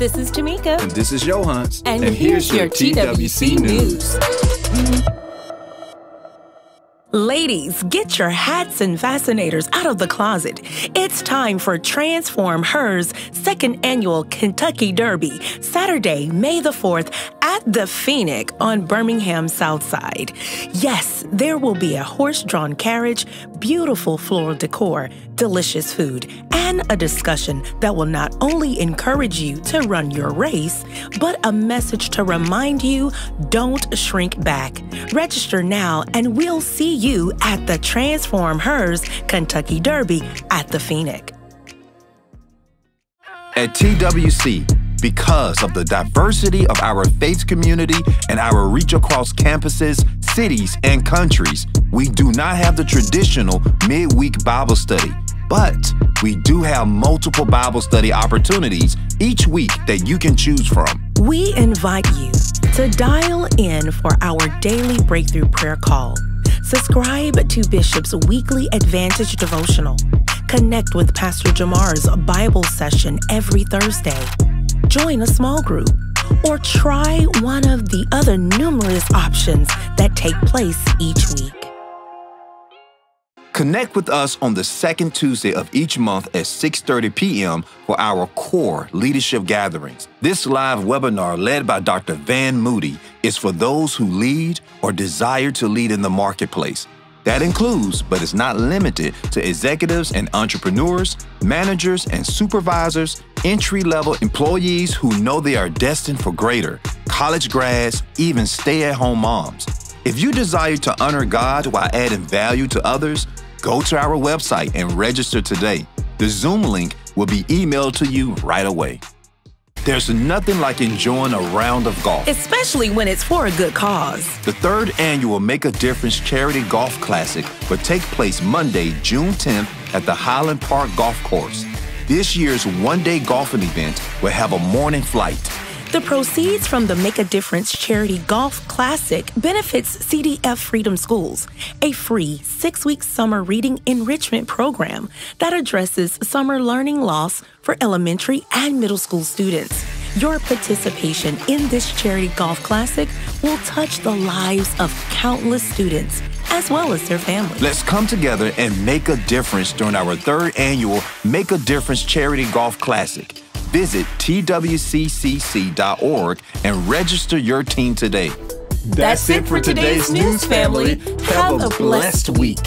This is Tamika. And this is Johans. And, and here's, here's, your, your TWC, TWC news. news. Ladies, get your hats and fascinators out of the closet. It's time for Transform Her's second annual Kentucky Derby, Saturday, May the 4th at the Phoenix on Birmingham South Side. Yes, there will be a horse drawn carriage, beautiful floral decor, delicious food, and a discussion that will not only encourage you to run your race, but a message to remind you don't shrink back. Register now, and we'll see you at the Transform Hers Kentucky Derby at the Phoenix. At TWC, because of the diversity of our faith community and our reach across campuses, cities, and countries, we do not have the traditional midweek Bible study but we do have multiple Bible study opportunities each week that you can choose from. We invite you to dial in for our daily breakthrough prayer call. Subscribe to Bishop's weekly Advantage devotional. Connect with Pastor Jamar's Bible session every Thursday. Join a small group or try one of the other numerous options that take place each week. Connect with us on the second Tuesday of each month at 6:30 p.m. for our core leadership gatherings. This live webinar led by Dr. Van Moody is for those who lead or desire to lead in the marketplace. That includes, but is not limited to executives and entrepreneurs, managers and supervisors, entry level employees who know they are destined for greater, college grads, even stay at home moms. If you desire to honor God while adding value to others, Go to our website and register today. The Zoom link will be emailed to you right away. There's nothing like enjoying a round of golf, especially when it's for a good cause. The third annual Make a Difference Charity Golf Classic will take place Monday, June 10th at the Highland Park Golf Course. This year's one day golfing event will have a morning flight the proceeds from the Make a Difference Charity Golf Classic benefits CDF Freedom Schools, a free six week summer reading enrichment program that addresses summer learning loss for elementary and middle school students. Your participation in this Charity Golf Classic will touch the lives of countless students as well as their families. Let's come together and make a difference during our third annual Make a Difference Charity Golf Classic. Visit twccc.org and register your team today. That's, That's it for today's, today's news, family. Have, have a blessed week.